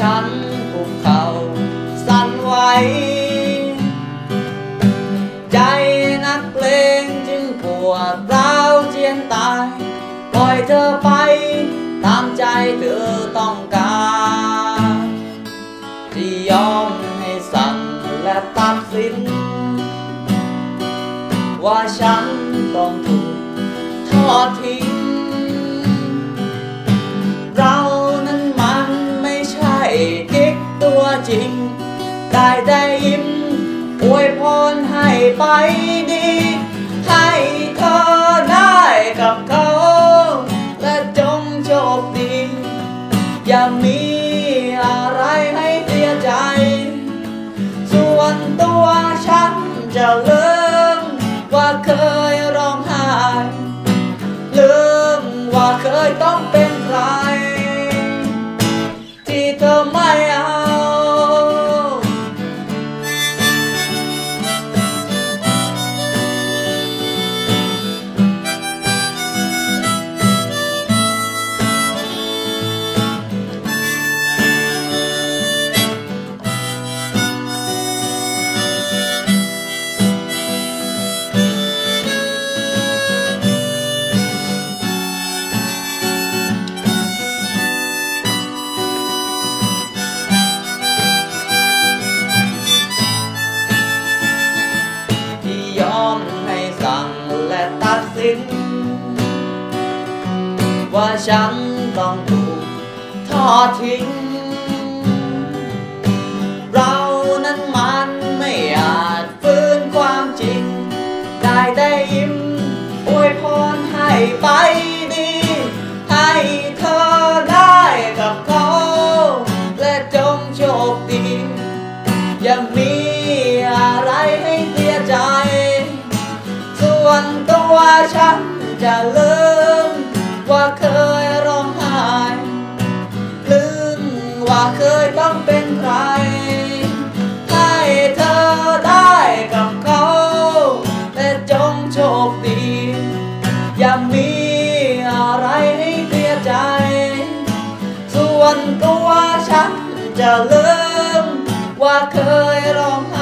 ฉันภูเขาสั่นไหวใจนักเลงจึงปวดร้าวเจียนตาย ปล่อยเธอไป ตามใจเธอต้องการที่ยอมให้สั่งและตัดสิน ว่าฉันต้องถูกทอดทิ้ง จริง ได้แต่ยิ้มอวยพรให้ไปดี ให้เธอได้กับเขา และจงโชคดี อย่ามีอะไรให้เสียใจ ส่วนตัวฉันจะลืมว่าเคยร้องไห้ลืมว่าเคยต้องเป็น ว่าฉันต้องถูกทอดทิ้ง เรานั้นมันไม่อาจฟื้นความจริง ได้แต่ยิ้มอวยพรให้ไปดี ให้เธอได้กับเขา และจงโชคดีย่ามีอะไรให้เสียใจ ส่วนตัวฉันจะเลืม ว่าเคยร้องไห้ลืมว่าเคยต้องเป็นใคร ให้เธอได้กับเขาและจงโชคดี อย่ามีอะไรให้เสียใจ ส่วนตัวฉันจะลืมว่าเคยร้องไห้